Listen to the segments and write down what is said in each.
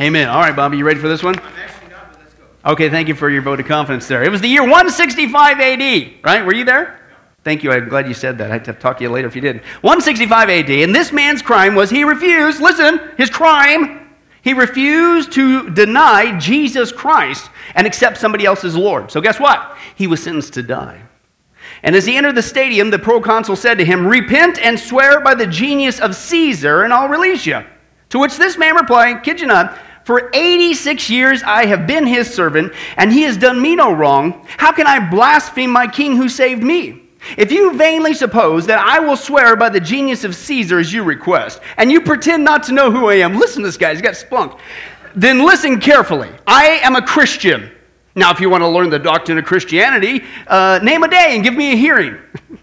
Amen. All right, Bobby, you ready for this one? Okay, thank you for your vote of confidence there. It was the year 165 AD, right? Were you there? Thank you. I'm glad you said that. I have to talk to you later if you didn't. 165 AD, and this man's crime was he refused, listen, his crime, he refused to deny Jesus Christ and accept somebody else as Lord. So guess what? He was sentenced to die. And as he entered the stadium, the proconsul said to him, Repent and swear by the genius of Caesar, and I'll release you. To which this man replied, Kid you not, for 86 years I have been his servant, and he has done me no wrong. How can I blaspheme my king who saved me? If you vainly suppose that I will swear by the genius of Caesar as you request, and you pretend not to know who I am, listen to this guy, he's got spunk. Then listen carefully. I am a Christian. Now, if you want to learn the doctrine of Christianity, uh, name a day and give me a hearing.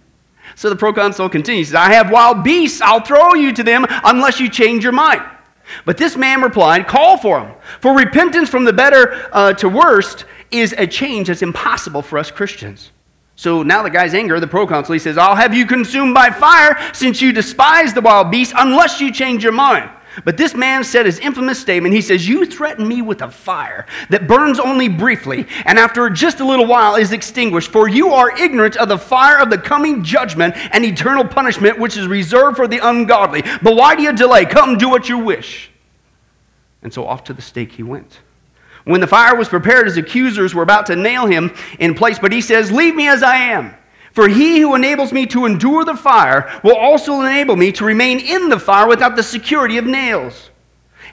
so the proconsul continues, I have wild beasts, I'll throw you to them unless you change your mind. But this man replied, Call for him. For repentance from the better uh, to worst is a change that's impossible for us Christians. So now the guy's anger, the proconsul, he says, I'll have you consumed by fire since you despise the wild beast unless you change your mind. But this man said his infamous statement. He says, You threaten me with a fire that burns only briefly, and after just a little while is extinguished. For you are ignorant of the fire of the coming judgment and eternal punishment, which is reserved for the ungodly. But why do you delay? Come, do what you wish. And so off to the stake he went. When the fire was prepared, his accusers were about to nail him in place, but he says, Leave me as I am. For he who enables me to endure the fire will also enable me to remain in the fire without the security of nails.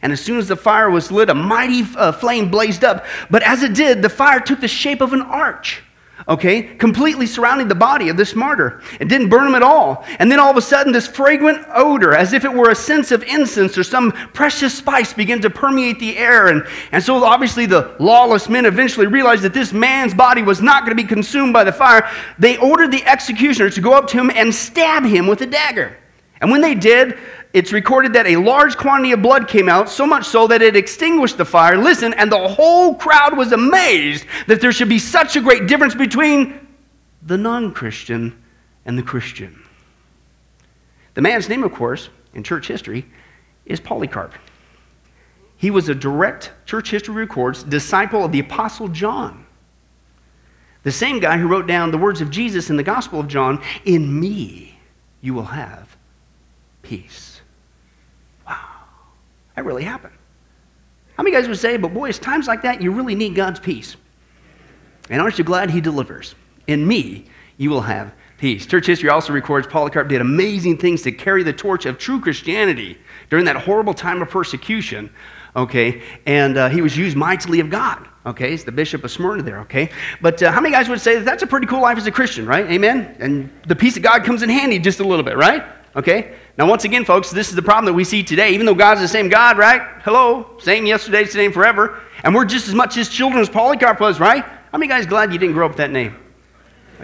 And as soon as the fire was lit, a mighty uh, flame blazed up. But as it did, the fire took the shape of an arch okay, completely surrounding the body of this martyr. It didn't burn him at all. And then all of a sudden, this fragrant odor, as if it were a sense of incense or some precious spice, began to permeate the air. And, and so, obviously, the lawless men eventually realized that this man's body was not going to be consumed by the fire. They ordered the executioner to go up to him and stab him with a dagger. And when they did, it's recorded that a large quantity of blood came out, so much so that it extinguished the fire. Listen, and the whole crowd was amazed that there should be such a great difference between the non Christian and the Christian. The man's name, of course, in church history, is Polycarp. He was a direct, church history records, disciple of the Apostle John. The same guy who wrote down the words of Jesus in the Gospel of John In me you will have peace. That really happened. How many guys would say, but boy, it's times like that you really need God's peace? And aren't you glad He delivers? In me, you will have peace. Church history also records Polycarp did amazing things to carry the torch of true Christianity during that horrible time of persecution, okay? And uh, he was used mightily of God, okay? He's the bishop of Smyrna there, okay? But uh, how many guys would say that that's a pretty cool life as a Christian, right? Amen? And the peace of God comes in handy just a little bit, right? Okay? Now, once again, folks, this is the problem that we see today. Even though God's the same God, right? Hello, same yesterday, same forever. And we're just as much his children as Polycarp was, right? How many guys glad you didn't grow up with that name?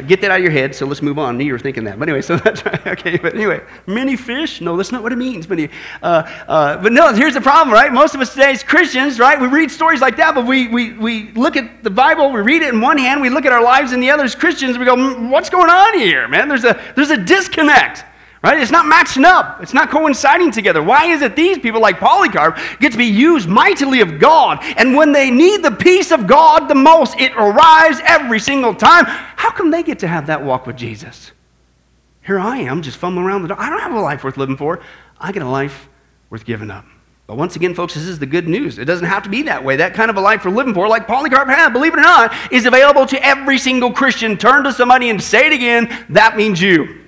Get that out of your head, so let's move on. You were thinking that. But anyway, so that's right. Okay, but anyway, many fish? No, that's not what it means. But, uh, uh, but no, here's the problem, right? Most of us today as Christians, right, we read stories like that, but we, we, we look at the Bible, we read it in one hand, we look at our lives in the other as Christians, we go, mm, what's going on here, man? There's a, there's a disconnect. Right? It's not matching up. It's not coinciding together. Why is it these people like Polycarp get to be used mightily of God, and when they need the peace of God the most, it arrives every single time? How come they get to have that walk with Jesus? Here I am, just fumbling around the door. I don't have a life worth living for. I get a life worth giving up. But once again, folks, this is the good news. It doesn't have to be that way. That kind of a life for living for, like Polycarp had, believe it or not, is available to every single Christian. Turn to somebody and say it again. That means you.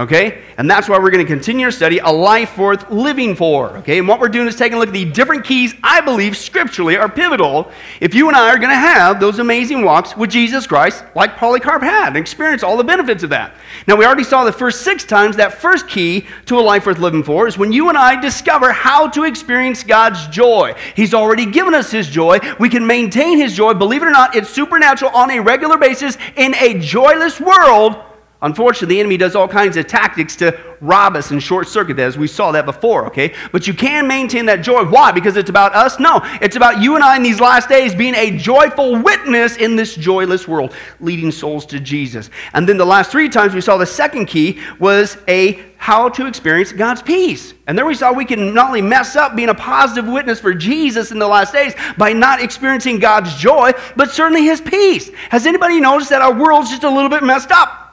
Okay? And that's why we're going to continue our study, A Life Worth Living For. Okay? And what we're doing is taking a look at the different keys I believe scripturally are pivotal if you and I are going to have those amazing walks with Jesus Christ like Polycarp had and experience all the benefits of that. Now, we already saw the first six times that first key to a life worth living for is when you and I discover how to experience God's joy. He's already given us His joy. We can maintain His joy. Believe it or not, it's supernatural on a regular basis in a joyless world Unfortunately, the enemy does all kinds of tactics to rob us and short circuit that, as we saw that before, okay? But you can maintain that joy. Why? Because it's about us? No. It's about you and I in these last days being a joyful witness in this joyless world, leading souls to Jesus. And then the last three times we saw the second key was a how to experience God's peace. And there we saw we can not only mess up being a positive witness for Jesus in the last days by not experiencing God's joy, but certainly his peace. Has anybody noticed that our world's just a little bit messed up?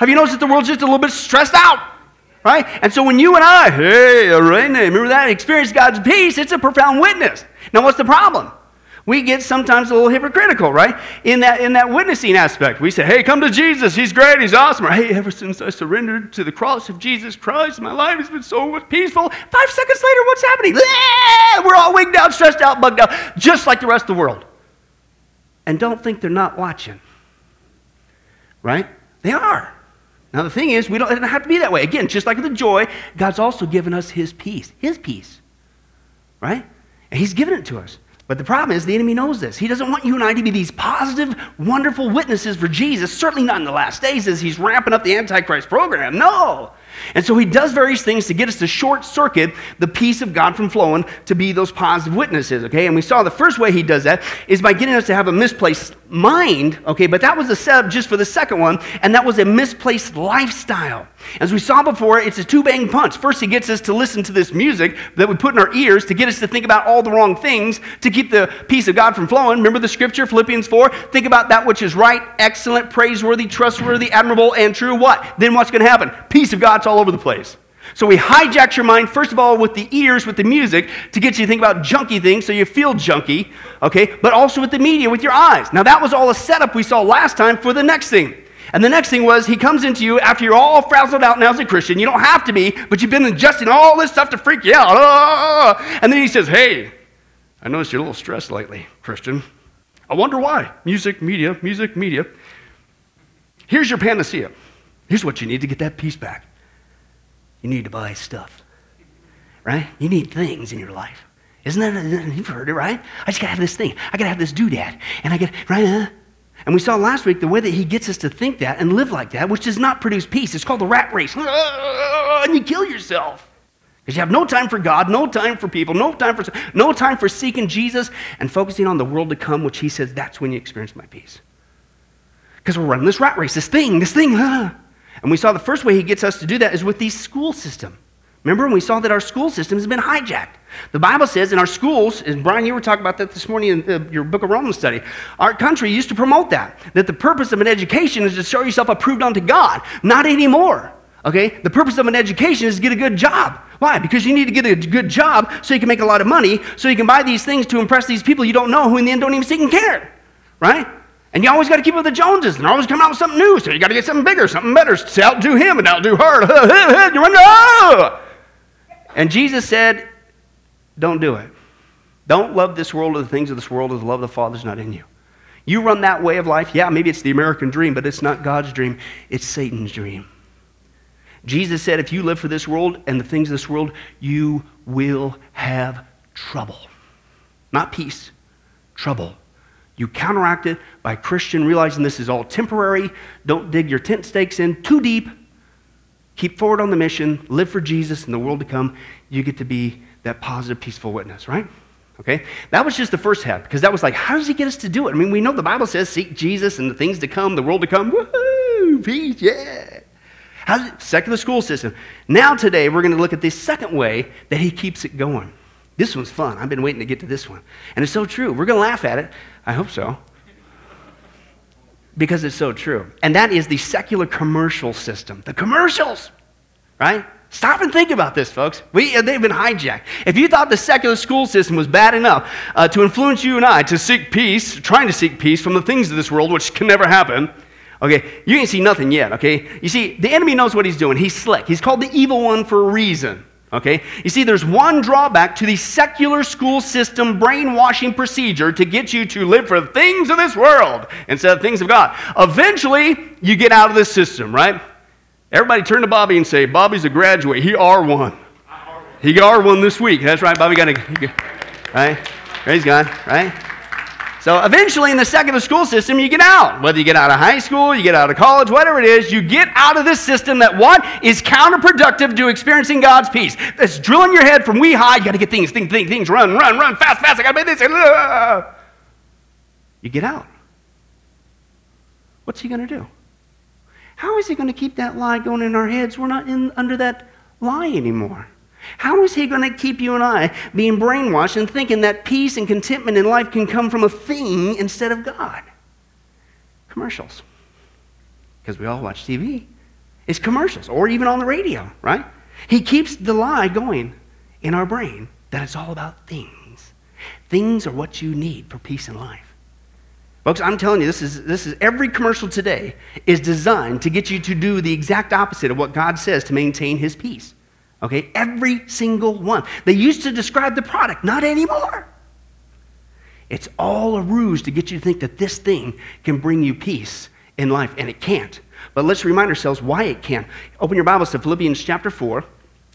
Have you noticed that the world's just a little bit stressed out? Right? And so when you and I, hey, remember that? Experience God's peace, it's a profound witness. Now, what's the problem? We get sometimes a little hypocritical, right? In that, in that witnessing aspect. We say, hey, come to Jesus. He's great. He's awesome. Or, hey, ever since I surrendered to the cross of Jesus Christ, my life has been so peaceful. Five seconds later, what's happening? We're all wigged out, stressed out, bugged out, just like the rest of the world. And don't think they're not watching. Right? They are. Now, the thing is, we don't, it doesn't have to be that way. Again, just like the joy, God's also given us His peace. His peace. Right? And He's given it to us. But the problem is, the enemy knows this. He doesn't want you and I to be these positive, wonderful witnesses for Jesus, certainly not in the last days as he's ramping up the Antichrist program. No. And so he does various things to get us to short circuit the peace of God from flowing to be those positive witnesses, okay? And we saw the first way he does that is by getting us to have a misplaced mind, okay? But that was the setup just for the second one, and that was a misplaced lifestyle. As we saw before, it's a two bang punch. First, he gets us to listen to this music that we put in our ears to get us to think about all the wrong things to keep the peace of God from flowing. Remember the scripture, Philippians 4? Think about that which is right, excellent, praiseworthy, trustworthy, admirable, and true. What? Then what's going to happen? Peace of God's all over the place. So we hijack your mind, first of all, with the ears, with the music, to get you to think about junky things so you feel junky, okay? But also with the media, with your eyes. Now, that was all a setup we saw last time for the next thing. And the next thing was, he comes into you after you're all frazzled out now as a Christian. You don't have to be, but you've been ingesting all this stuff to freak you out. Ah! And then he says, Hey, I noticed you're a little stressed lately, Christian. I wonder why. Music, media, music, media. Here's your panacea. Here's what you need to get that peace back. You need to buy stuff, right? You need things in your life. Isn't that, you've heard it, right? I just gotta have this thing. I gotta have this doodad. And I get, right? Uh, and we saw last week the way that he gets us to think that and live like that, which does not produce peace. It's called the rat race. And you kill yourself. Because you have no time for God, no time for people, no time for no time for seeking Jesus and focusing on the world to come, which he says that's when you experience my peace. Because we're running this rat race, this thing, this thing. And we saw the first way he gets us to do that is with the school system. Remember, when we saw that our school system has been hijacked. The Bible says in our schools, and Brian, you were talking about that this morning in the, your Book of Romans study, our country used to promote that, that the purpose of an education is to show yourself approved unto God. Not anymore. Okay? The purpose of an education is to get a good job. Why? Because you need to get a good job so you can make a lot of money, so you can buy these things to impress these people you don't know who in the end don't even seek and care. Right? And you always got to keep up with the Joneses, and always coming out with something new, so you got to get something bigger, something better, to outdo him and outdo her. you oh! And Jesus said, Don't do it. Don't love this world or the things of this world as the love of the Father is not in you. You run that way of life, yeah, maybe it's the American dream, but it's not God's dream, it's Satan's dream. Jesus said, if you live for this world and the things of this world, you will have trouble. Not peace, trouble. You counteract it by Christian realizing this is all temporary. Don't dig your tent stakes in too deep. Keep forward on the mission, live for Jesus and the world to come. You get to be that positive, peaceful witness, right? Okay? That was just the first half because that was like, how does he get us to do it? I mean, we know the Bible says seek Jesus and the things to come, the world to come. Woohoo! Peace, yeah. How's it? Secular school system. Now, today, we're going to look at the second way that he keeps it going. This one's fun. I've been waiting to get to this one. And it's so true. We're going to laugh at it. I hope so. Because it's so true. And that is the secular commercial system. The commercials, right? Stop and think about this, folks. We, uh, they've been hijacked. If you thought the secular school system was bad enough uh, to influence you and I to seek peace, trying to seek peace from the things of this world, which can never happen, okay, you ain't see nothing yet, okay? You see, the enemy knows what he's doing. He's slick. He's called the evil one for a reason. Okay? You see, there's one drawback to the secular school system brainwashing procedure to get you to live for things of this world instead of things of God. Eventually, you get out of this system, right? Everybody turn to Bobby and say, Bobby's a graduate. He R1. He R1 this week. That's right, Bobby got a, right? Praise God, right? So eventually, in the secular school system, you get out. Whether you get out of high school, you get out of college, whatever it is, you get out of this system that what is counterproductive to experiencing God's peace. That's drilling your head from wee high. You got to get things, things, things, things, run, run, run, fast, fast. I got to make this. You get out. What's he going to do? How is he going to keep that lie going in our heads? We're not in, under that lie anymore. How is he going to keep you and I being brainwashed and thinking that peace and contentment in life can come from a thing instead of God? Commercials. Because we all watch TV. It's commercials, or even on the radio, right? He keeps the lie going in our brain that it's all about things. Things are what you need for peace in life. Folks, I'm telling you, this is, this is every commercial today is designed to get you to do the exact opposite of what God says to maintain his peace. Okay? Every single one. They used to describe the product, not anymore. It's all a ruse to get you to think that this thing can bring you peace in life, and it can't. But let's remind ourselves why it can. Open your Bibles to Philippians chapter 4.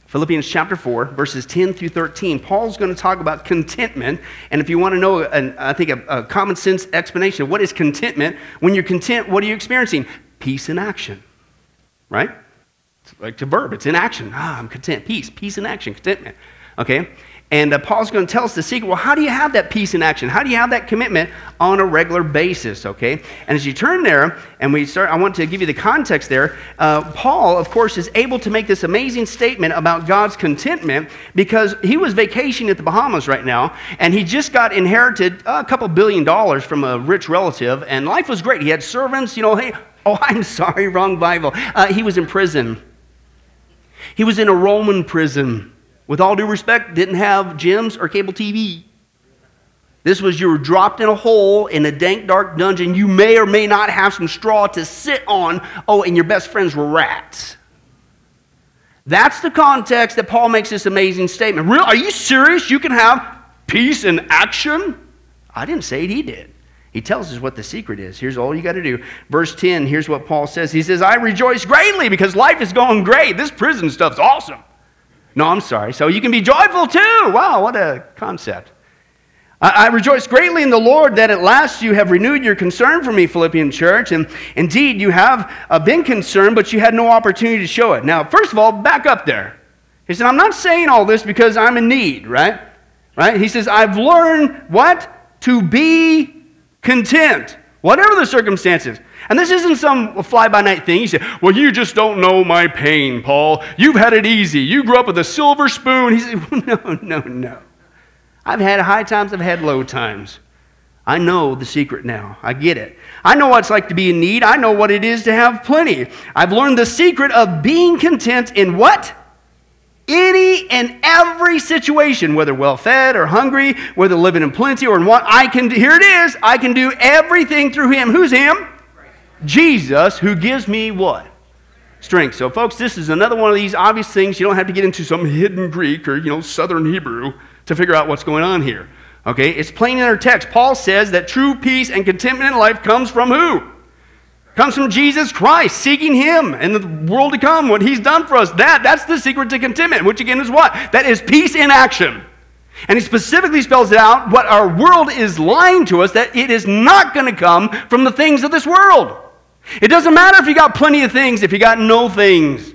Philippians chapter 4, verses 10 through 13. Paul's going to talk about contentment. And if you want to know, an, I think, a, a common sense explanation of what is contentment, when you're content, what are you experiencing? Peace in action, right? Like to verb, it's in action. Ah, I'm content. Peace, peace in action, contentment. Okay? And uh, Paul's going to tell us the secret. Well, how do you have that peace in action? How do you have that commitment on a regular basis? Okay? And as you turn there, and we start, I want to give you the context there. Uh, Paul, of course, is able to make this amazing statement about God's contentment because he was vacationing at the Bahamas right now, and he just got inherited a couple billion dollars from a rich relative, and life was great. He had servants, you know, hey, oh, I'm sorry, wrong Bible. Uh, he was in prison. He was in a Roman prison. With all due respect, didn't have gyms or cable TV. This was you were dropped in a hole in a dank, dark dungeon. You may or may not have some straw to sit on. Oh, and your best friends were rats. That's the context that Paul makes this amazing statement. Real, are you serious? You can have peace and action? I didn't say it, he did. He tells us what the secret is. Here's all you got to do. Verse 10, here's what Paul says. He says, I rejoice greatly because life is going great. This prison stuff's awesome. No, I'm sorry. So you can be joyful too. Wow, what a concept. I, I rejoice greatly in the Lord that at last you have renewed your concern for me, Philippian church. And indeed, you have uh, been concerned, but you had no opportunity to show it. Now, first of all, back up there. He said, I'm not saying all this because I'm in need, right? Right? He says, I've learned what? To be content, whatever the circumstances. And this isn't some fly by night thing. You say, Well, you just don't know my pain, Paul. You've had it easy. You grew up with a silver spoon. He said, well, No, no, no. I've had high times, I've had low times. I know the secret now. I get it. I know what it's like to be in need. I know what it is to have plenty. I've learned the secret of being content in what? Any and every situation, whether well fed or hungry, whether living in plenty or in want, I can, do here it is, I can do everything through Him. Who's Him? Jesus, who gives me what? Strength. So, folks, this is another one of these obvious things. You don't have to get into some hidden Greek or, you know, Southern Hebrew to figure out what's going on here. Okay? It's plain in our text. Paul says that true peace and contentment in life comes from who? Comes from Jesus Christ, seeking Him and the world to come, what He's done for us. That, that's the secret to contentment, which again is what? That is peace in action. And he specifically spells it out what our world is lying to us that it is not going to come from the things of this world. It doesn't matter if you got plenty of things, if you got no things.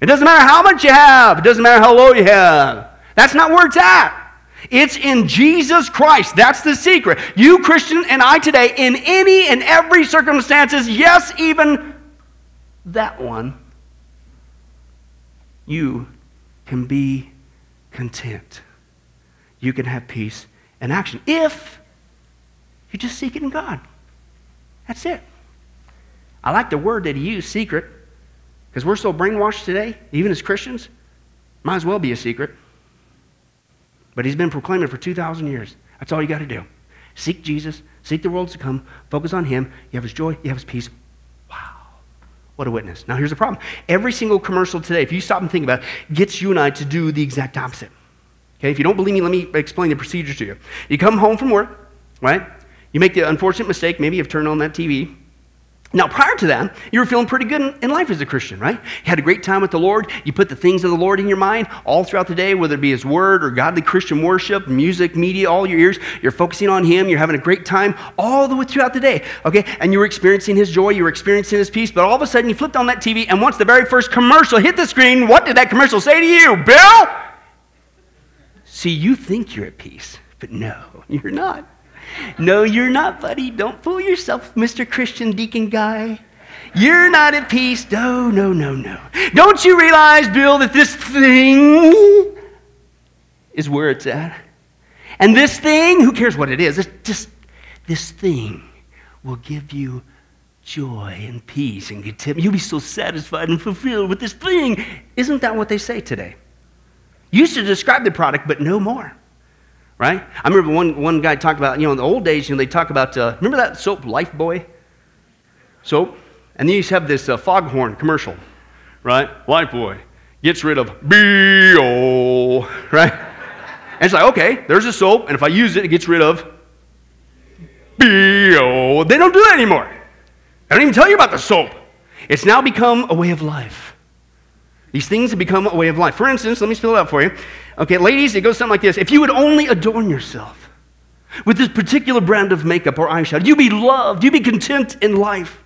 It doesn't matter how much you have, it doesn't matter how low you have. That's not where it's at. It's in Jesus Christ. That's the secret. You, Christian, and I today, in any and every circumstances, yes, even that one, you can be content. You can have peace and action if you just seek it in God. That's it. I like the word that he used, secret, because we're so brainwashed today, even as Christians. Might as well be a secret. But he's been proclaiming for 2,000 years. That's all you got to do. Seek Jesus, seek the world to come, focus on him. You have his joy, you have his peace. Wow. What a witness. Now, here's the problem. Every single commercial today, if you stop and think about it, gets you and I to do the exact opposite. Okay, if you don't believe me, let me explain the procedure to you. You come home from work, right? You make the unfortunate mistake, maybe you've turned on that TV, Now, prior to that, you were feeling pretty good in life as a Christian, right? You had a great time with the Lord. You put the things of the Lord in your mind all throughout the day, whether it be His Word or godly Christian worship, music, media, all your ears. You're focusing on Him. You're having a great time all the way throughout the day, okay? And you were experiencing His joy. You were experiencing His peace. But all of a sudden, you flipped on that TV, and once the very first commercial hit the screen, what did that commercial say to you? Bill? See, you think you're at peace, but no, you're not. No, you're not, buddy. Don't fool yourself, Mr. Christian deacon guy. You're not at peace. No, no, no, no. Don't you realize, Bill, that this thing is where it's at? And this thing, who cares what it is? It's just this thing will give you joy and peace and contentment. You'll be so satisfied and fulfilled with this thing. Isn't that what they say today? Used to describe the product, but no more. Right? I remember one, one guy talked about, you know, in the old days, you know, they talk about, uh, remember that soap, Lifebuoy? Soap? And then you have this uh, foghorn commercial, right? Lifebuoy gets rid of BO, right? And it's like, okay, there's a soap, and if I use it, it gets rid of BO. They don't do that anymore. They don't even tell you about the soap. It's now become a way of life. These things have become a way of life. For instance, let me spell it out for you. Okay, ladies, it goes something like this. If you would only adorn yourself with this particular brand of makeup or eyeshadow, you'd be loved, you'd be content in life.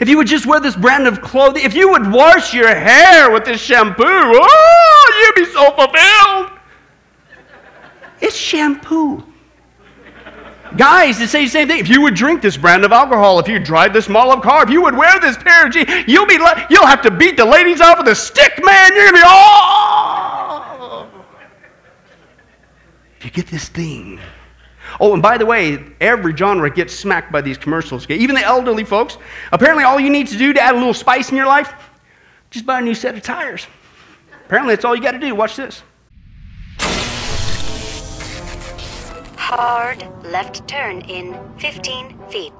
If you would just wear this brand of clothing, if you would wash your hair with this shampoo, oh, you'd be so fulfilled. It's shampoo. Guys, say the same thing. If you would drink this brand of alcohol, if you drive this model of car, if you would wear this pair of jeans, you'll be you'll have to beat the ladies off with a stick, man. You're gonna be oh. If you get this thing. Oh, and by the way, every genre gets smacked by these commercials. Even the elderly folks. Apparently, all you need to do to add a little spice in your life, just buy a new set of tires. Apparently, that's all you got to do. Watch this. Hard left turn in 15 feet.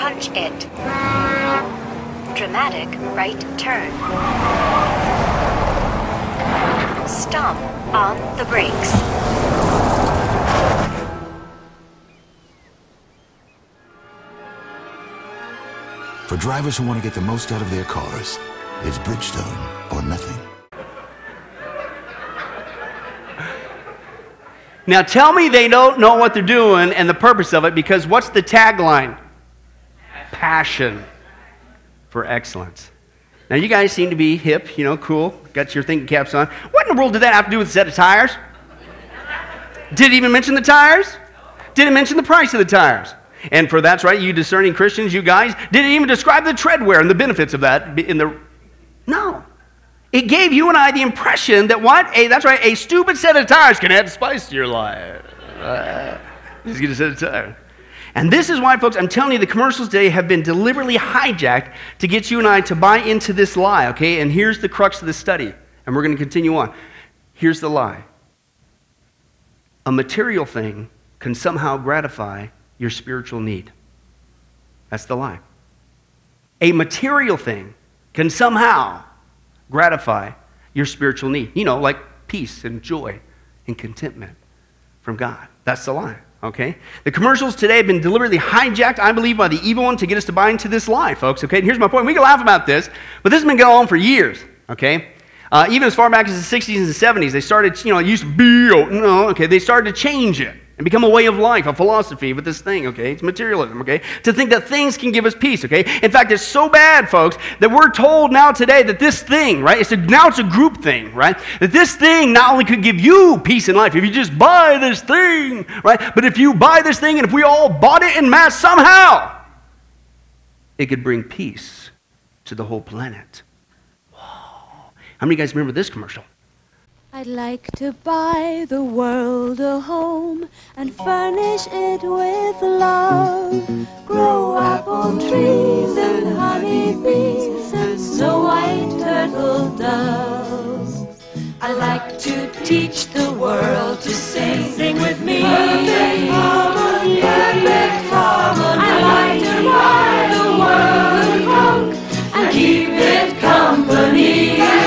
Punch it. Dramatic right turn. Stomp on the brakes. For drivers who want to get the most out of their cars, it's Bridgestone or nothing. Now tell me they don't know what they're doing and the purpose of it because what's the tagline? Passion for excellence. Now you guys seem to be hip, you know, cool, got your thinking caps on. What in the world did that have to do with a set of tires? Did it even mention the tires? Did it mention the price of the tires? And for that's right, you discerning Christians, you guys, did it even describe the treadwear and the benefits of that in the No. It gave you and I the impression that what? A, that's right, a stupid set of tires can add spice to your life. Uh, just get a set of tires. And this is why, folks, I'm telling you, the commercials today have been deliberately hijacked to get you and I to buy into this lie, okay? And here's the crux of the study, and we're going to continue on. Here's the lie a material thing can somehow gratify your spiritual need. That's the lie. A material thing can somehow gratify your spiritual need. You know, like peace and joy and contentment from God. That's the lie. Okay? The commercials today have been deliberately hijacked, I believe, by the evil one to get us to buy into this lie, folks. Okay? And here's my point. We can laugh about this, but this has been going on for years. Okay? Uh, even as far back as the 60s and 70s, they started, you know, it used to be, oh, no, okay, they started to change it and become a way of life, a philosophy with this thing, okay? It's materialism, okay? To think that things can give us peace, okay? In fact, it's so bad, folks, that we're told now today that this thing, right? It's a, now it's a group thing, right? That this thing not only could give you peace in life if you just buy this thing, right? But if you buy this thing and if we all bought it in mass somehow, it could bring peace to the whole planet. Whoa. How many of you guys remember this commercial? I'd like to buy the world a home and furnish it with love. Grow apple trees and honey bees and snow white turtle doves. I'd like to teach the world to sing. Sing with me. Perfect harmony. Perfect harmony. I like to buy the world a trunk and keep it company.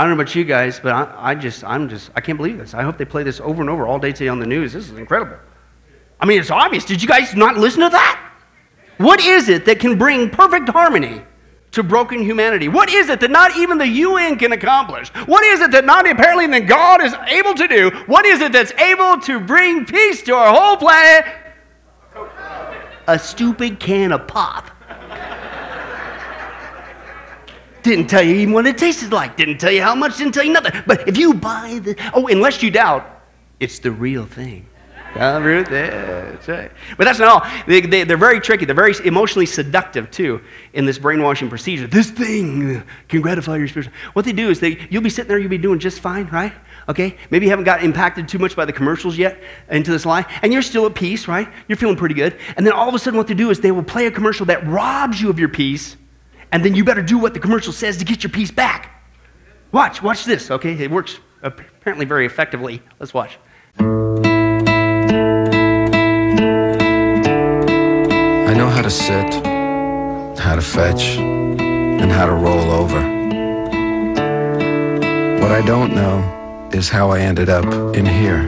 I don't know about you guys, but I, I just, I'm just, I can't believe this. I hope they play this over and over all day today on the news. This is incredible. I mean, it's obvious. Did you guys not listen to that? What is it that can bring perfect harmony to broken humanity? What is it that not even the UN can accomplish? What is it that not apparently that God is able to do? What is it that's able to bring peace to our whole planet? A stupid can of pop. Didn't tell you even what it tasted like. Didn't tell you how much. Didn't tell you nothing. But if you buy the, oh, unless you doubt, it's the real thing. That's right. But that's not all. They, they, they're very tricky. They're very emotionally seductive, too, in this brainwashing procedure. This thing can gratify your spirit. What they do is they, you'll be sitting there, you'll be doing just fine, right? Okay? Maybe you haven't got impacted too much by the commercials yet into this lie, and you're still at peace, right? You're feeling pretty good. And then all of a sudden, what they do is they will play a commercial that robs you of your peace, and then you better do what the commercial says to get your piece back. Watch, watch this, okay? It works apparently very effectively. Let's watch. I know how to sit, how to fetch, and how to roll over. What I don't know is how I ended up in here.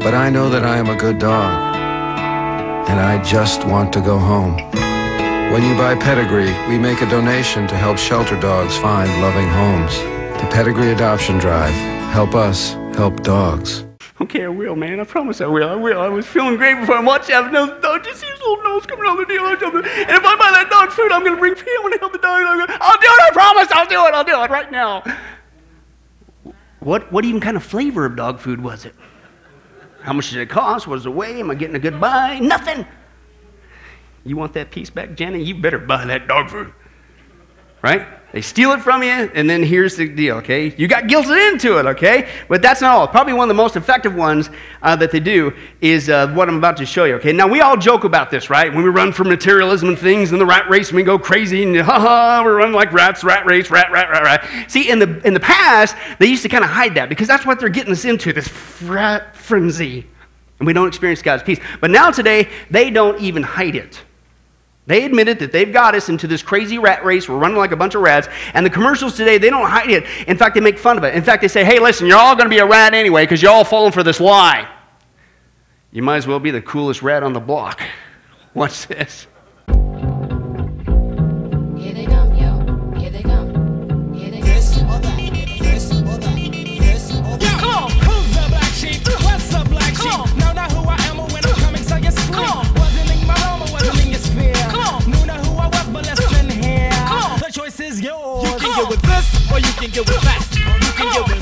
But I know that I am a good dog, and I just want to go home. When you buy Pedigree, we make a donation to help shelter dogs find loving homes. The Pedigree Adoption Drive. Help us help dogs. Okay, I will, man. I promise I will. I will. I was feeling great before I watched that. No, dog, just see his little nose coming out of the deal. And if I buy that dog food, I'm going to bring I'm going to help the dog. I'll do it. I promise. I'll do it. I'll do it right now. What, what even kind of flavor of dog food was it? How much did it cost? What was the way? Am I getting a good buy? Nothing. You want that piece back, Jenny? You better buy that dog food. Right? They steal it from you, and then here's the deal, okay? You got guilted into it, okay? But that's not all. Probably one of the most effective ones uh, that they do is uh, what I'm about to show you, okay? Now, we all joke about this, right? When we run from materialism and things and the rat race, and we go crazy and ha ha, we run like rats, rat race, rat, rat, rat, rat. See, in the, in the past, they used to kind of hide that because that's what they're getting us into this frat frenzy. And we don't experience God's peace. But now, today, they don't even hide it. They admitted that they've got us into this crazy rat race. We're running like a bunch of rats. And the commercials today, they don't hide it. In fact, they make fun of it. In fact, they say, hey, listen, you're all going to be a rat anyway because you're all falling for this lie. You might as well be the coolest rat on the block. What's this? You can get with this or you can get with that. You can get with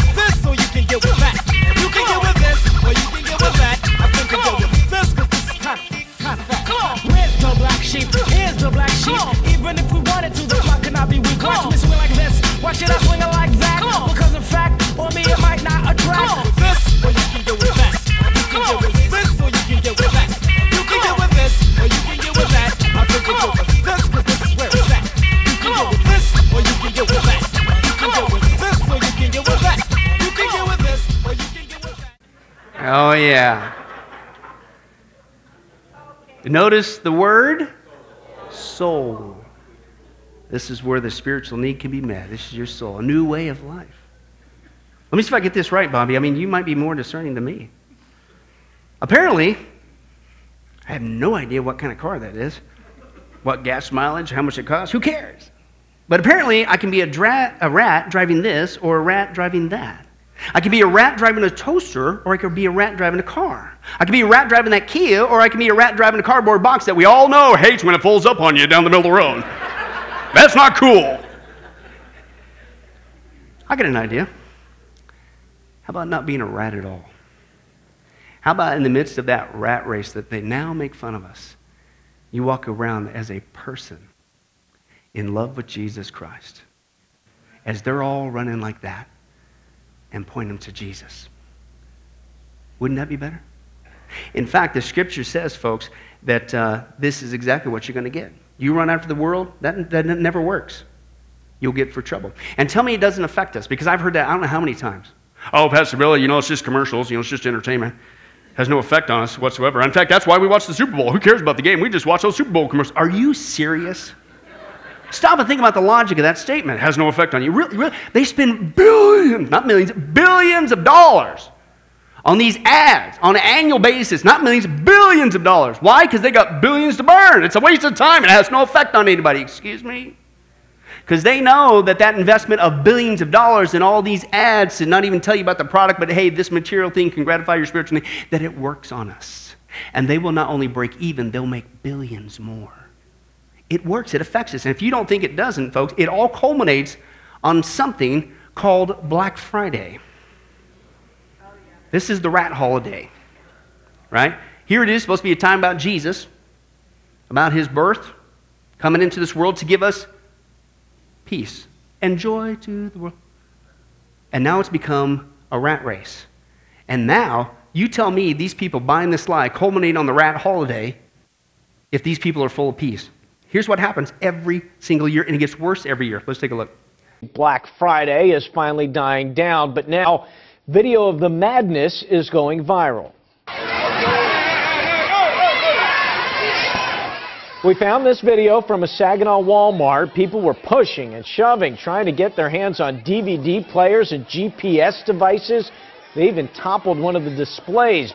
yeah. Notice the word soul. This is where the spiritual need can be met. This is your soul, a new way of life. Let me see if I get this right, Bobby. I mean, you might be more discerning than me. Apparently, I have no idea what kind of car that is, what gas mileage, how much it costs. Who cares? But apparently, I can be a, dra- a rat driving this or a rat driving that. I could be a rat driving a toaster, or I could be a rat driving a car. I could be a rat driving that Kia, or I could be a rat driving a cardboard box that we all know hates when it folds up on you down the middle of the road. That's not cool. I got an idea. How about not being a rat at all? How about in the midst of that rat race that they now make fun of us, you walk around as a person in love with Jesus Christ? As they're all running like that and point them to Jesus. Wouldn't that be better? In fact, the scripture says, folks, that uh, this is exactly what you're going to get. You run after the world, that, that never works. You'll get for trouble. And tell me it doesn't affect us, because I've heard that I don't know how many times. Oh, Pastor Billy, you know, it's just commercials, you know, it's just entertainment. Has no effect on us whatsoever. In fact, that's why we watch the Super Bowl. Who cares about the game? We just watch those Super Bowl commercials. Are you serious? Stop and think about the logic of that statement. It has no effect on you. Really, really, they spend billions, not millions, billions of dollars on these ads on an annual basis, not millions, billions of dollars. Why? Because they got billions to burn. It's a waste of time. It has no effect on anybody. Excuse me? Because they know that that investment of billions of dollars in all these ads to not even tell you about the product, but hey, this material thing can gratify your spiritual need, that it works on us. And they will not only break even, they'll make billions more. It works, it affects us. And if you don't think it doesn't, folks, it all culminates on something called Black Friday. This is the rat holiday, right? Here it is, supposed to be a time about Jesus, about his birth, coming into this world to give us peace and joy to the world. And now it's become a rat race. And now, you tell me these people buying this lie, culminating on the rat holiday, if these people are full of peace. Here's what happens every single year, and it gets worse every year. Let's take a look. Black Friday is finally dying down, but now video of the madness is going viral. We found this video from a Saginaw Walmart. People were pushing and shoving, trying to get their hands on DVD players and GPS devices. They even toppled one of the displays.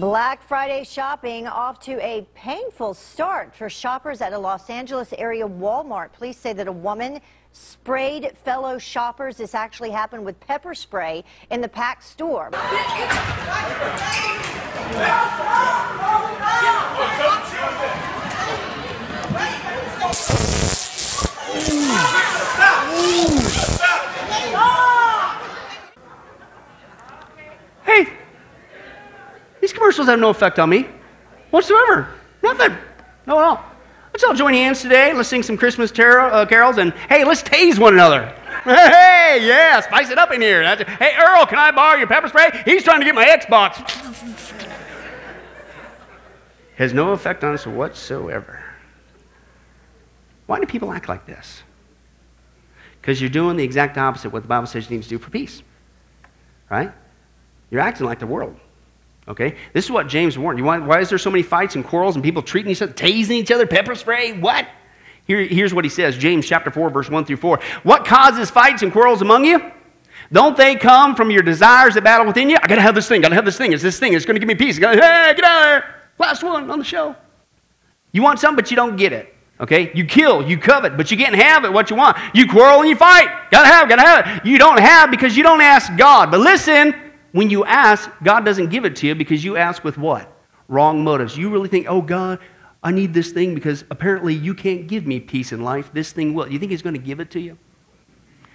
Black Friday shopping off to a painful start for shoppers at a Los Angeles area Walmart. Police say that a woman sprayed fellow shoppers. This actually happened with pepper spray in the packed store. Hey, these commercials have no effect on me whatsoever. Nothing. No at all. Let's all join hands today. Let's sing some Christmas uh, carols and hey, let's tase one another. Hey, yeah, spice it up in here. That's- Hey, Earl, can I borrow your pepper spray? He's trying to get my Xbox. Has no effect on us whatsoever. Why do people act like this? Because you're doing the exact opposite of what the Bible says you need to do for peace. Right? You're acting like the world. Okay? This is what James warned. You want, why is there so many fights and quarrels and people treating each other, tasing each other, pepper spray? What? Here, here's what he says James chapter 4, verse 1 through 4. What causes fights and quarrels among you? Don't they come from your desires that battle within you? I gotta have this thing, I gotta have this thing. It's this thing, it's gonna give me peace. Gotta, hey, get out of there. Last one on the show. You want something, but you don't get it. Okay? You kill, you covet, but you can't have it what you want. You quarrel and you fight. Gotta have, gotta have it. You don't have because you don't ask God. But listen, when you ask, God doesn't give it to you because you ask with what? Wrong motives. You really think, oh, God, I need this thing because apparently you can't give me peace in life. This thing will. You think He's going to give it to you?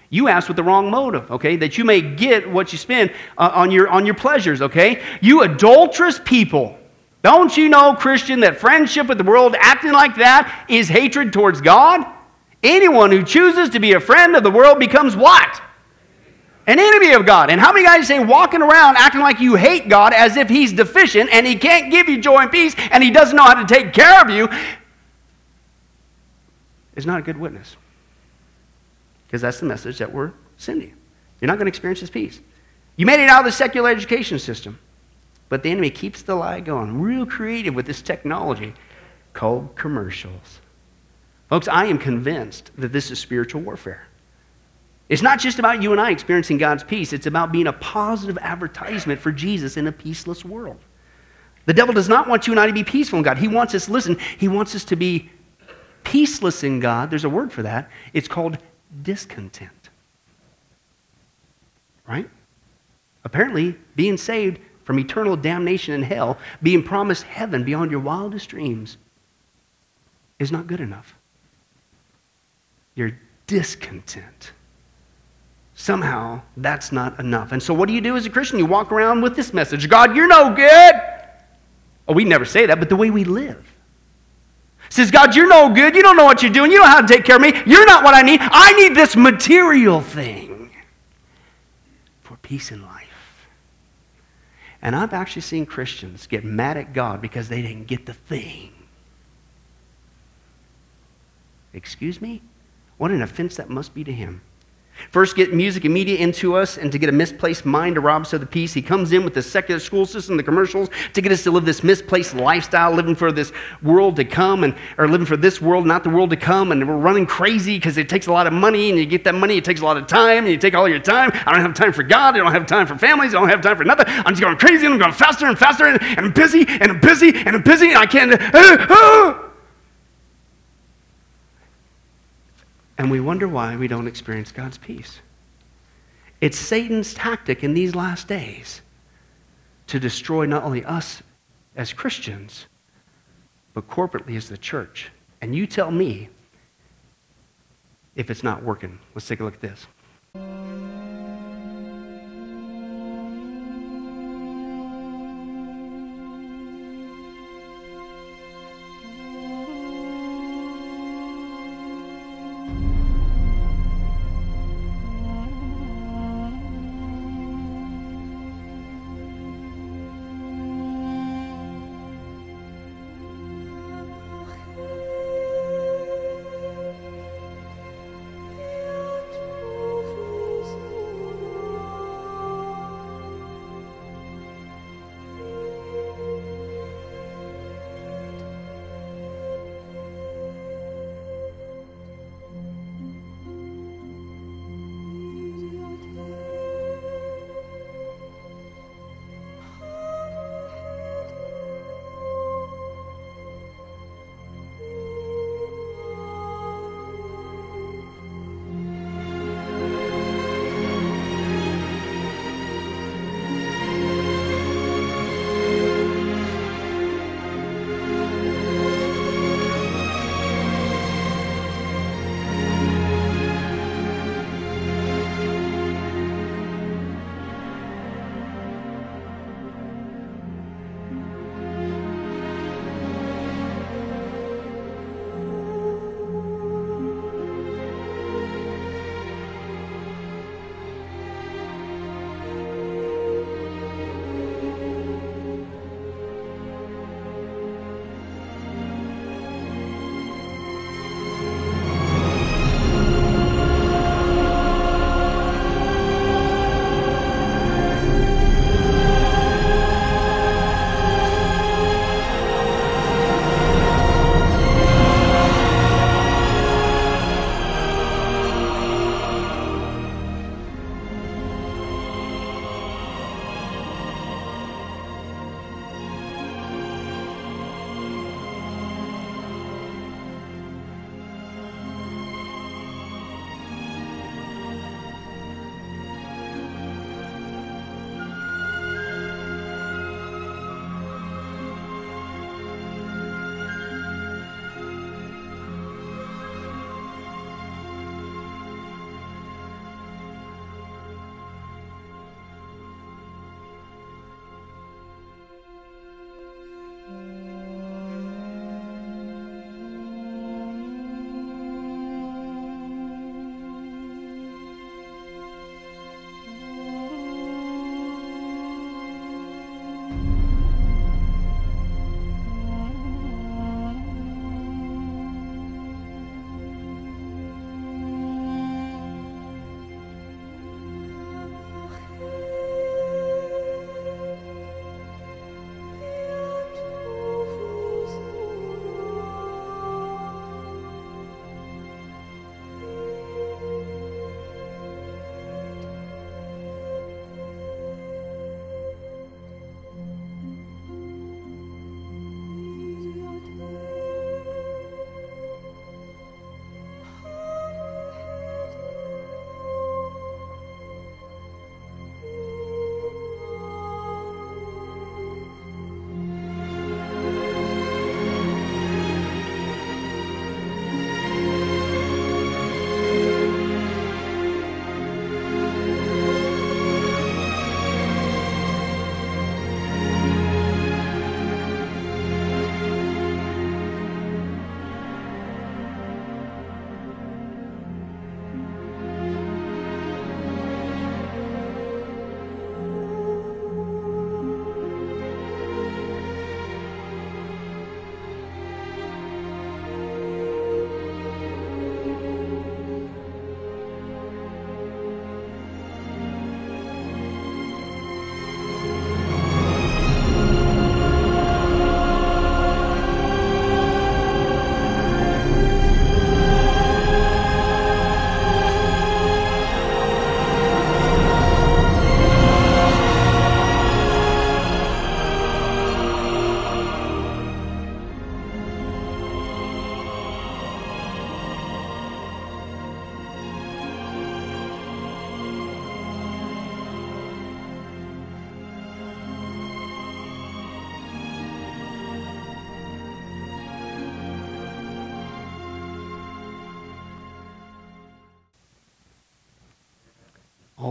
You ask with the wrong motive, okay? That you may get what you spend uh, on, your, on your pleasures, okay? You adulterous people. Don't you know, Christian, that friendship with the world, acting like that, is hatred towards God? Anyone who chooses to be a friend of the world becomes what? An enemy of God. And how many guys say walking around acting like you hate God as if He's deficient and He can't give you joy and peace and He doesn't know how to take care of you is not a good witness. Because that's the message that we're sending. You're not going to experience His peace. You made it out of the secular education system, but the enemy keeps the lie going. Real creative with this technology called commercials. Folks, I am convinced that this is spiritual warfare. It's not just about you and I experiencing God's peace, it's about being a positive advertisement for Jesus in a peaceless world. The devil does not want you and I to be peaceful in God. He wants us, listen, he wants us to be peaceless in God. There's a word for that. It's called discontent. Right? Apparently, being saved from eternal damnation in hell, being promised heaven beyond your wildest dreams, is not good enough. You're discontent. Somehow, that's not enough. And so, what do you do as a Christian? You walk around with this message God, you're no good. Oh, we never say that, but the way we live says, God, you're no good. You don't know what you're doing. You don't know how to take care of me. You're not what I need. I need this material thing for peace in life. And I've actually seen Christians get mad at God because they didn't get the thing. Excuse me? What an offense that must be to him. First, get music and media into us and to get a misplaced mind to rob us of the peace. He comes in with the secular school system, the commercials, to get us to live this misplaced lifestyle, living for this world to come, and, or living for this world, not the world to come. And we're running crazy because it takes a lot of money, and you get that money, it takes a lot of time, and you take all your time. I don't have time for God, I don't have time for families, I don't have time for nothing. I'm just going crazy, and I'm going faster and faster, and, and I'm busy, and I'm busy, and I'm busy, and I can't. Uh, uh. And we wonder why we don't experience God's peace. It's Satan's tactic in these last days to destroy not only us as Christians, but corporately as the church. And you tell me if it's not working. Let's take a look at this.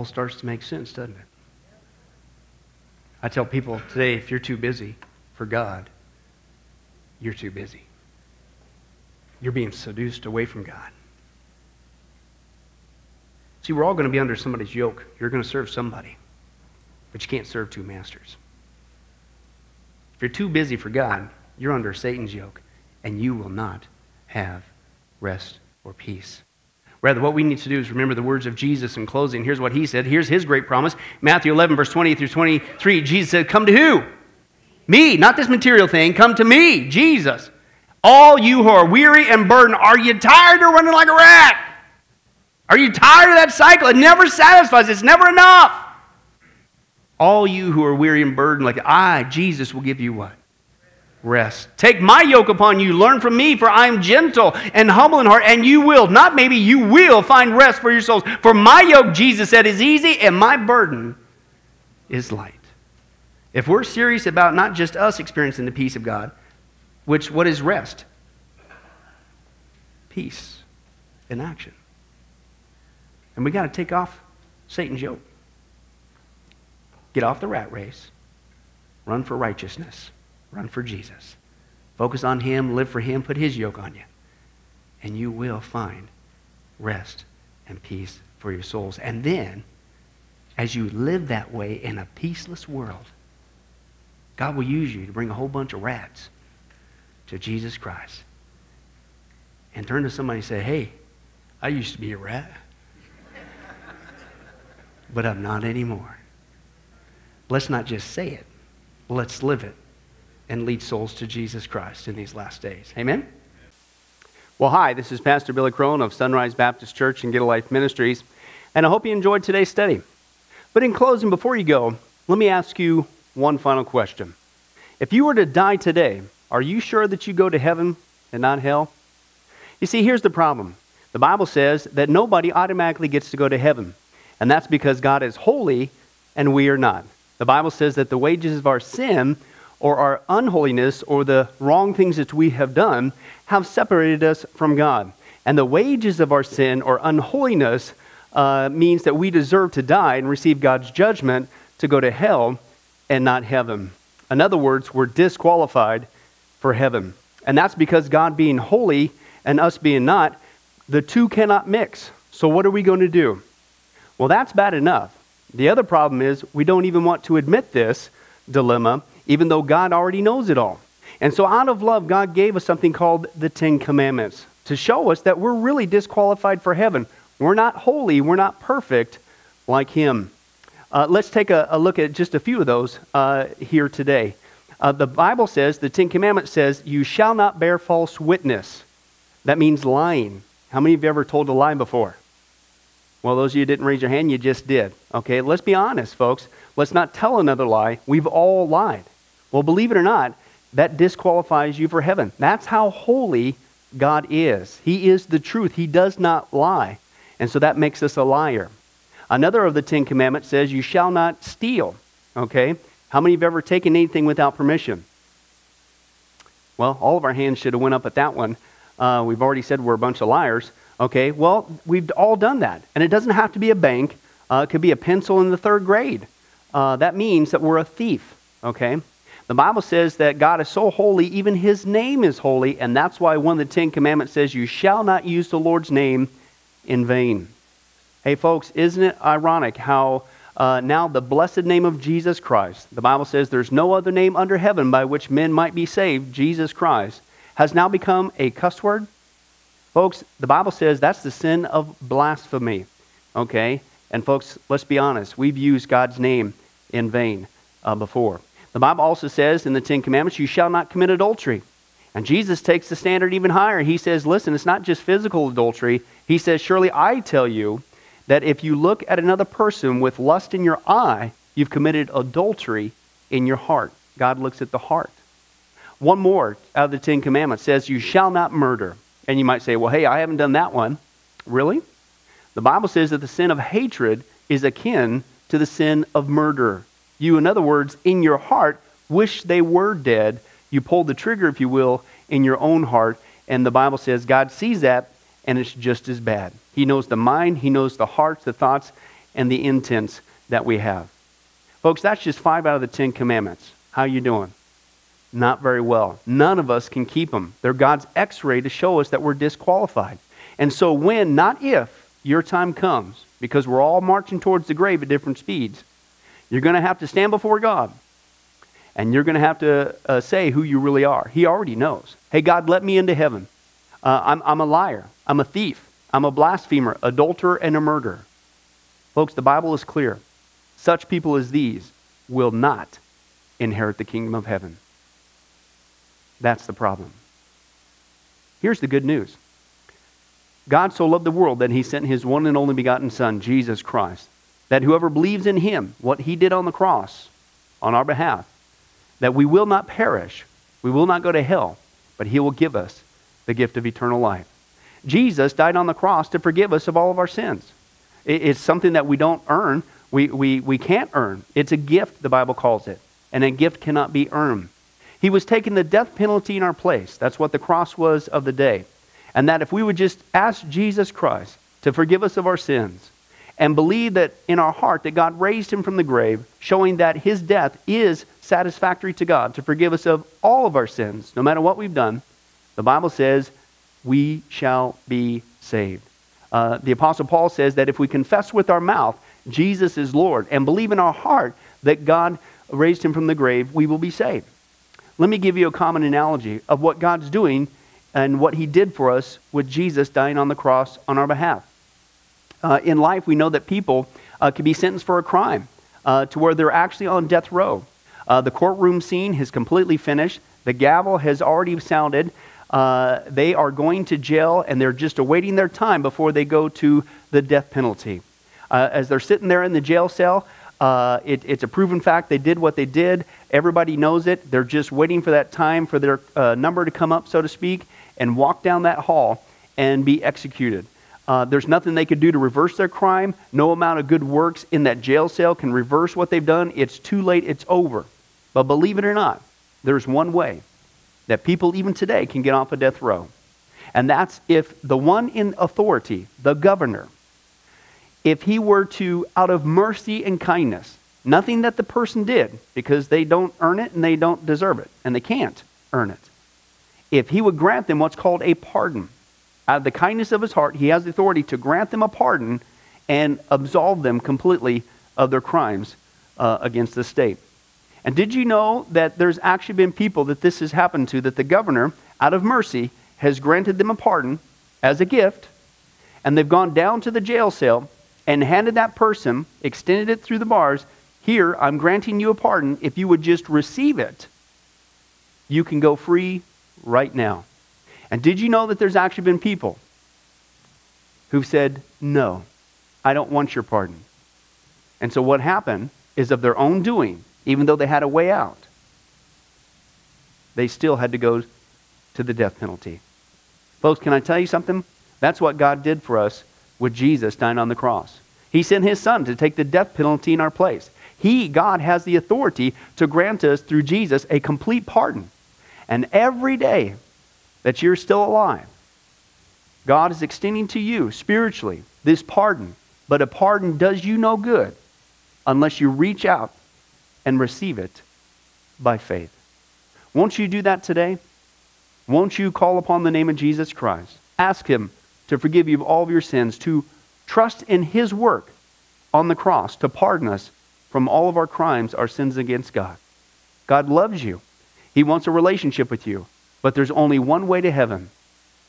All starts to make sense, doesn't it? I tell people today if you're too busy for God, you're too busy. You're being seduced away from God. See, we're all going to be under somebody's yoke. You're going to serve somebody, but you can't serve two masters. If you're too busy for God, you're under Satan's yoke, and you will not have rest or peace. Rather, what we need to do is remember the words of Jesus in closing. Here's what he said. Here's his great promise. Matthew 11, verse 20 through 23. Jesus said, Come to who? Me, not this material thing. Come to me, Jesus. All you who are weary and burdened, are you tired of running like a rat? Are you tired of that cycle? It never satisfies, it's never enough. All you who are weary and burdened, like I, Jesus, will give you what? Rest. Take my yoke upon you. Learn from me, for I am gentle and humble in heart, and you will, not maybe, you will find rest for your souls. For my yoke, Jesus said, is easy, and my burden is light. If we're serious about not just us experiencing the peace of God, which what is rest? Peace in action. And we got to take off Satan's yoke. Get off the rat race. Run for righteousness. Run for Jesus. Focus on Him, live for Him, put His yoke on you. And you will find rest and peace for your souls. And then, as you live that way in a peaceless world, God will use you to bring a whole bunch of rats to Jesus Christ. And turn to somebody and say, Hey, I used to be a rat, but I'm not anymore. Let's not just say it, let's live it and lead souls to Jesus Christ in these last days. Amen? Well, hi, this is Pastor Billy Crone of Sunrise Baptist Church and Get a Life Ministries, and I hope you enjoyed today's study. But in closing, before you go, let me ask you one final question. If you were to die today, are you sure that you go to heaven and not hell? You see, here's the problem. The Bible says that nobody automatically gets to go to heaven, and that's because God is holy and we are not. The Bible says that the wages of our sin or our unholiness or the wrong things that we have done have separated us from God. And the wages of our sin or unholiness uh, means that we deserve to die and receive God's judgment to go to hell and not heaven. In other words, we're disqualified for heaven. And that's because God being holy and us being not, the two cannot mix. So, what are we going to do? Well, that's bad enough. The other problem is we don't even want to admit this dilemma, even though God already knows it all. And so, out of love, God gave us something called the Ten Commandments to show us that we're really disqualified for heaven. We're not holy, we're not perfect like Him. Uh, let's take a, a, look at just a few of those uh, here today. Uh, the Bible says, the Ten Commandments says, you shall not bear false witness. That means lying. How many of you ever told a lie before? Well, those of you didn't raise your hand, you just did. Okay, let's be honest, folks. Let's not tell another lie. We've all lied. Well, believe it or not, that disqualifies you for heaven. That's how holy God is. He is the truth. He does not lie. And so that makes us a liar. Another of the Ten Commandments says, You shall not steal. Okay? How many have ever taken anything without permission? Well, all of our hands should have went up at that one. Uh, we've already said we're a bunch of liars. Okay, well, we've all done that. And it doesn't have to be a bank, uh, it could be a pencil in the third grade. Uh, that means that we're a thief. Okay? The Bible says that God is so holy, even his name is holy, and that's why one of the Ten Commandments says, You shall not use the Lord's name in vain. Hey, folks, isn't it ironic how uh, now the blessed name of Jesus Christ, the Bible says there's no other name under heaven by which men might be saved, Jesus Christ, has now become a cuss word? Folks, the Bible says that's the sin of blasphemy. Okay? And folks, let's be honest, we've used God's name in vain uh, before. The Bible also says in the Ten Commandments, you shall not commit adultery. And Jesus takes the standard even higher. He says, listen, it's not just physical adultery. He says, surely I tell you that if you look at another person with lust in your eye, you've committed adultery in your heart. God looks at the heart. One more out of the Ten Commandments says, You shall not murder. And you might say, Well, hey, I haven't done that one. Really? The Bible says that the sin of hatred is akin to the sin of murder. You, in other words, in your heart, wish they were dead. You pulled the trigger, if you will, in your own heart. And the Bible says God sees that, and it's just as bad. He knows the mind, He knows the hearts, the thoughts, and the intents that we have. Folks, that's just five out of the Ten Commandments. How are you doing? Not very well. None of us can keep them. They're God's x-ray to show us that we're disqualified. And so when, not if, your time comes, because we're all marching towards the grave at different speeds, you're going to have to stand before God. And you're going to have to uh, say who you really are. He already knows. Hey, God, let me into heaven. Uh, I'm, I'm a liar. I'm a thief. I'm a blasphemer, adulterer, and a murderer. Folks, the Bible is clear. Such people as these will not inherit the kingdom of heaven. That's the problem. Here's the good news God so loved the world that he sent his one and only begotten Son, Jesus Christ, that whoever believes in him, what he did on the cross on our behalf, that we will not perish, we will not go to hell, but he will give us the gift of eternal life. Jesus died on the cross to forgive us of all of our sins. It's something that we don't earn, we, we, we can't earn. It's a gift, the Bible calls it, and a gift cannot be earned. He was taking the death penalty in our place. That's what the cross was of the day. And that if we would just ask Jesus Christ to forgive us of our sins and believe that in our heart that God raised him from the grave, showing that his death is satisfactory to God to forgive us of all of our sins, no matter what we've done, the Bible says we shall be saved. Uh, the Apostle Paul says that if we confess with our mouth Jesus is Lord and believe in our heart that God raised him from the grave, we will be saved. Let me give you a common analogy of what God's doing and what he did for us with Jesus dying on the cross on our behalf. Uh, in life, we know that people uh, can be sentenced for a crime uh, to where they're actually on death row. Uh, the courtroom scene has completely finished. The gavel has already sounded. Uh, they are going to jail and they're just awaiting their time before they go to the death penalty. Uh, as they're sitting there in the jail cell, it, it's a proven fact they did what they did. Everybody knows it. They're just waiting for that time for their number to come up, so to speak and walk down that hall and be executed. Uh, there's nothing they could do to reverse their crime. No amount of good works in that jail cell can reverse what they've done. It's too late, it's over. But believe it or not, there's one way that people, even today, can get off a of death row. And that's if the one in authority, the governor, if he were to, out of mercy and kindness, nothing that the person did, because they don't earn it and they don't deserve it, and they can't earn it if he would grant them what's called a pardon. Out of the kindness of his heart, he has the authority to grant them a pardon and absolve them completely of their crimes uh, against the state. And did you know that there's actually been people that this has happened to, that the governor, out of mercy, has granted them a pardon as a gift, and they've gone down to the jail cell and handed that person, extended it through the bars, here, I'm granting you a pardon. If you would just receive it, you can go free right now. And did you know that there's actually been people who've said, No, I don't want your pardon? And so what happened is of their own doing, even though they had a way out, they still had to go to the death penalty. Folks, can I tell you something? That's what God did for us with Jesus dying on the cross. He sent his son to take the death penalty in our place. He, God, has the authority to grant us through Jesus a complete pardon. And every day that you're still alive, God is extending to you spiritually this pardon. But a pardon does you no good unless you reach out and receive it by faith. Won't you do that today? Won't you call upon the name of Jesus Christ? Ask Him to forgive you of all of your sins, to trust in His work on the cross to pardon us from all of our crimes, our sins against God. God loves you. He wants a relationship with you. But there's only one way to heaven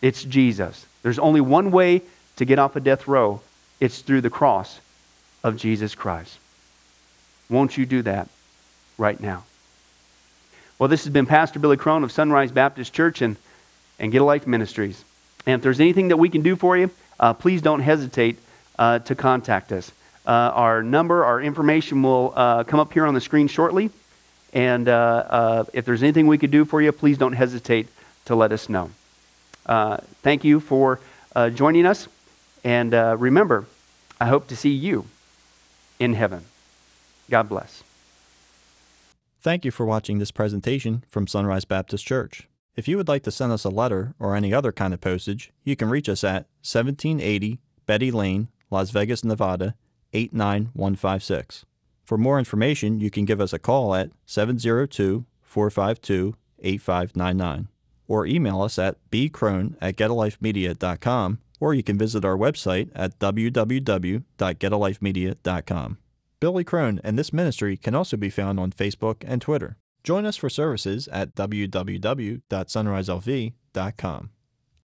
it's Jesus. There's only one way to get off a death row it's through the cross of Jesus Christ. Won't you do that right now? Well, this has been Pastor Billy Crone of Sunrise Baptist Church and, and Get a Life Ministries. And if there's anything that we can do for you, uh, please don't hesitate uh, to contact us. Uh, our number, our information will uh, come up here on the screen shortly. And uh, uh, if there's anything we could do for you, please don't hesitate to let us know. Uh, thank you for uh, joining us. And uh, remember, I hope to see you in heaven. God bless. Thank you for watching this presentation from Sunrise Baptist Church. If you would like to send us a letter or any other kind of postage, you can reach us at 1780 Betty Lane, Las Vegas, Nevada 89156. For more information, you can give us a call at 702 452 8599 or email us at bcrone at getalifemedia.com or you can visit our website at www.getalifemedia.com. Billy Crone and this ministry can also be found on Facebook and Twitter. Join us for services at www.sunriselv.com.